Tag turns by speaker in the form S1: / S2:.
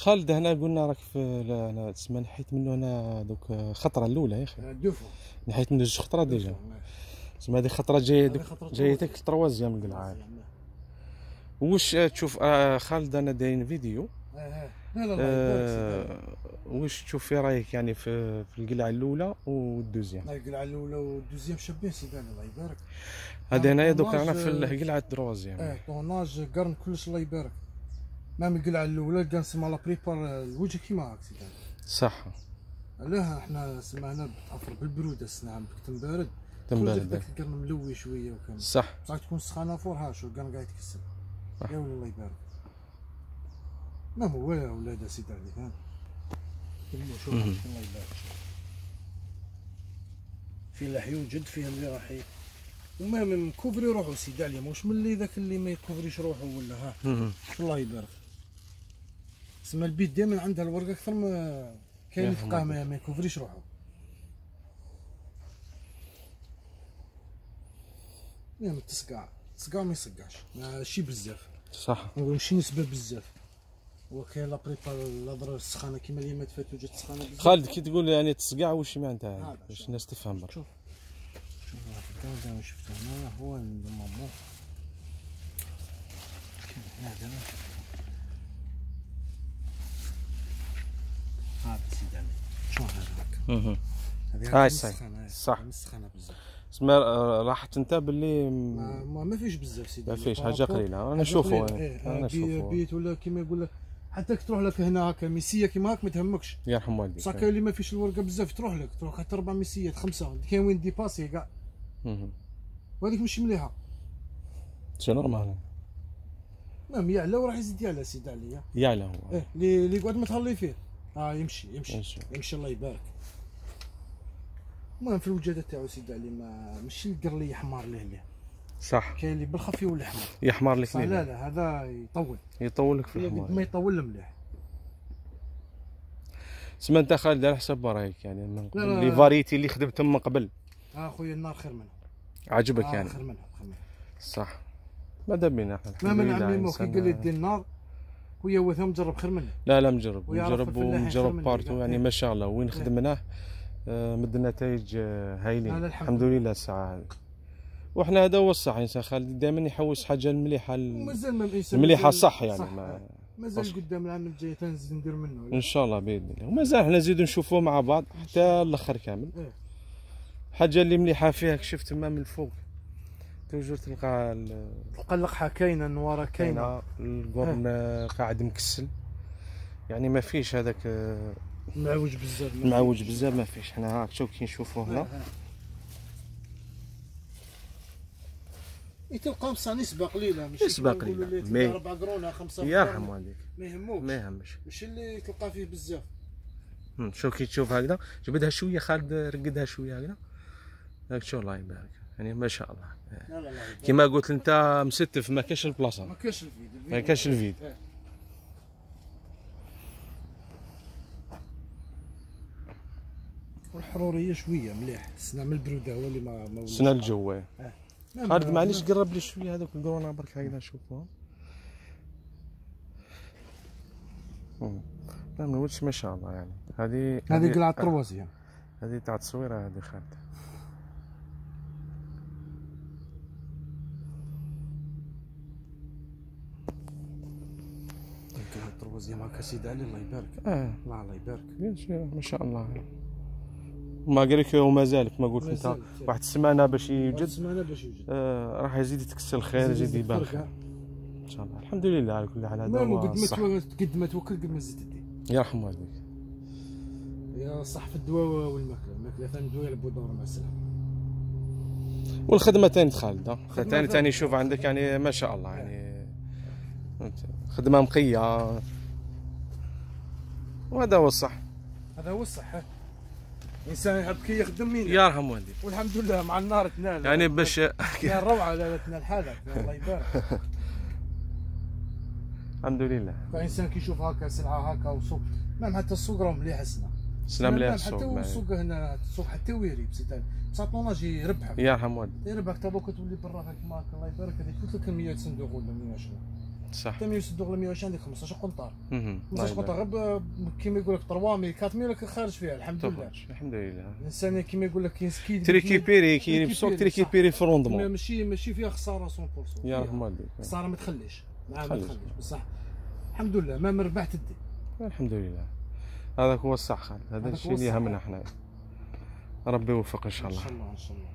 S1: خالد هنا قلنا راك في تسمى نحيت منه أنا دوك خطرة الأولى يا أخي.
S2: deux fois.
S1: نحيت منه جوج خطرات déjà. تسمى هذه خطرة جاية دوك
S2: خطرة
S1: جاية
S2: troisième.
S1: تاك troisième القلعه واش آه، تشوف آه، خالد أنا دايرين فيديو. آه، واش تشوف في رأيك يعني في في القلعة الأولى وال deuxième؟
S2: الله يقلع الأولى وال deuxième شابين سيدي الله يبارك.
S1: هذا هنايا دوك
S2: tonnage،
S1: أنا في
S2: آه،
S1: القلعة ال
S2: troisième آه طوناج قرن كلش الله يبارك. مام القلعه الاولى كان سما لا بريبار الوجه كيما هاك سيدي
S1: صح.
S2: علاه إحنا سما هنا بتعفر بالبروده السنة عم بكتم بارد
S1: تنبارد
S2: داك القرن ملوي شوية وكان
S1: صح.
S2: بصح تكون سخانة فور ها شو القرن قاعد يتكسر. يا ولي الله يبارك. ما هو ولا ولاد سيدي ها. كله شوف. الله يبارك. في لحي وجد فيها اللي راح وما من كوفري روحو سيدي عليا مش من اللي ذاك اللي ما يكوفريش روحو ولا ها. الله يبارك. سما البيت دائما عندها الورقه أكثر ما كاين تلقاه. ما يكوفريش روحو يا ما تسقع. تسقع ما يسقعش. ماشي بزاف.
S1: صح.
S2: ماشي نسبة بزاف. هو كاين لا بريبا الهضره السخانة. كيما اللي ما تفات وجات سخانه بزاف.
S1: خالد كي تقول يعني تصقع واش معناتها باش. الناس تفهم برك.
S2: شوف. شوف هذا الكاوز أنا شفته هنا هو هذا أنا شفته. هذا سيدي علي شوف هذه
S1: هاي صحيح.
S2: مسخنة
S1: صح.
S2: مسخنة بزاف.
S1: اسمع آه، لاحظت انت باللي
S2: ما, ما, فيش بزاف سيدي.
S1: ما
S2: علي.
S1: فيش حاجة قليلة.
S2: أنا
S1: نشوفه أنا
S2: إيه، أنا
S1: نشوفه
S2: بيت ولا كيما يقول لك حتى كي تروح لك هنا هكا ميسية كيما هاك ما تهمكش.
S1: يرحم والديك.
S2: بصح كاين اللي ما فيش الورقة بزاف تروح لك تروح حتى أربع ميسيات خمسة. كاين وين ديباسي كاع. وهذيك مش مليحة.
S1: c'est normal.
S2: المهم يعلى وراح يزيد يعلى سيدي عليا
S1: يعلى هو.
S2: إيه اللي اللي يقعد متهلي فيه. آه يمشي يمشي.
S1: يمشي.
S2: يمشي الله يبارك. المهم في الوجاده تاعو سيدي علي ما ماشي القرلي حمار له له
S1: صح.
S2: كاين اللي بالخفي والحمار
S1: يحمر. لك
S2: صح لا. لا هذا يطول.
S1: يطول لك في
S2: قد ما
S1: الحمار
S2: يطول مليح
S1: سما انت خالد على حسب رايك يعني من
S2: les.
S1: variétés اللي خدمتهم من قبل.
S2: آه خويا النار خير منها.
S1: عجبك
S2: آه
S1: يعني.
S2: خير منها خير منها.
S1: صح. ماذا بينا؟ إحنا
S2: ما من عمي مو كي قال لي دير النار خويا هو ثم جرب خير منه.
S1: لا لا مجرب مجرب ومجرب
S2: partout.
S1: يعني
S2: إيه.
S1: ما شاء الله. وين خدمناه؟ آه، مد نتائج آه، هايلين.
S2: الحمد
S1: الحمد لله. الساعة هذه وإحنا هذا هو الصح انسان خالد. دائما يحوس
S2: حاجة
S1: المليحة
S2: المليحة
S1: صح يعني
S2: صح.
S1: ما
S2: مازال. قدام العام الجاي تنزل ندير منه.
S1: إن شاء الله بإذن الله. ومازال إحنا نزيدو نشوفوه مع بعض حتى الأخر كامل.
S2: إيه.
S1: حاجة اللي مليحة فيها كشفت تما من الفوق toujours تلقى
S2: تلقى اللقحة كاينة النوارة
S1: كاينة. القرن آه، قاعد مكسل. يعني ما فيش هذاك آه،
S2: معوج بزاف
S1: معوج بزاف ما فيش حنا هاك شوف كي نشوفوه هنا.
S2: إيه تلقى بصح نسبة قليلة ماشي كيما
S1: قليلة.
S2: اللي
S1: مي-
S2: تلقى ربع قرونة خمسة
S1: يرحم
S2: قرون،
S1: والديك
S2: ما يهموش.
S1: ما يهمش.
S2: ماشي اللي تلقى فيه بزاف.
S1: شوف كي تشوف هكذا. جبدها شوية خالد رقدها شوية هكذا. هاك شو الله يبارك. يعني ما شاء الله. كما قلت انت مستف ما كاش البلاصة.
S2: ما كاش الفيديو
S1: ما كاش الفيد.
S2: والحرورية شوية مليح. السنة من البرودة هو اللي ما ما ولش.
S1: سنة الجو.
S2: ما-
S1: خالد
S2: ما-
S1: معليش قرب لي شوية هذوك القرونا برك هكذا نشوفوهم. لا ما نقولش ما شاء الله يعني. هذه
S2: هذه قلعة طروازية
S1: هذه تاع التصويره هذه خالد.
S2: قلعة طروازية معك سيدي علي الله يبارك.
S1: آه.
S2: الله الله يبارك
S1: ما شاء الله. ما قالك وما زالت ما قلت
S2: أنت.
S1: واحد السمانة باش يوجد
S2: سمعنا باش يوجد
S1: آه راح يزيد يتكسر الخير يزيد يبان. إن شاء الله. الحمد لله على كل حال هذا هو
S2: قد ما توكل قد ما زدت. تدي
S1: يرحم والديك.
S2: يا صح في الدواء والماكلة. الماكلة ثاني الدواء يلعبوا دور مع السلامة.
S1: والخدمة ثاني خالد ها.
S2: خدمة
S1: ثاني
S2: ثاني.
S1: شوف عندك يعني ما شاء الله يعني. خدمة نقية. وهذا هو الصح.
S2: هذا هو الصح ها. الانسان يحب كي يخدم مين
S1: يرحم والديك
S2: والحمد لله مع النار تنال.
S1: يعني باش
S2: تنال روعة لا تنال حالك. الله يبارك.
S1: الحمد لله.
S2: فالانسان كي يشوف هكا سلعة هكا وسوق مام حتى السوق راهم مليح السنة
S1: سلام لله
S2: مام
S1: السوق
S2: حتى. السوق هنا السوق حتى ويري بسيطان بصح طوناج يربحك
S1: يرحم والديك
S2: يربحك تا دوك تولي برا هكا الله يبارك هذيك لك 100 صندوق ولا 100 شنو
S1: صح.
S2: حتى 160 ولا 120 عندك 15 قنطار
S1: مهم.
S2: 15
S1: الله
S2: قنطار. غير كيما يقول لك 300 400 لك خارج فيها الحمد لله.
S1: الحمد لله.
S2: الإنسان كيما يقول لك كاين سكيد
S1: تريكيبيري كاين بسوق. تريكيبيري
S2: ما-
S1: فروندمون
S2: ماشي ماشي فيها خسارة 100%
S1: يا
S2: فيها
S1: رحم والديك
S2: خسارة ما تخليش. ما
S1: تخليش.
S2: بصح. الحمد لله ما من ربح تدي
S1: الحمد لله. هذاك هو الصح خالد هذا الشيء اللي. يهمنا إحنا ربي يوفق إن شاء
S2: إن
S1: الله
S2: شاء الله إن شاء الله.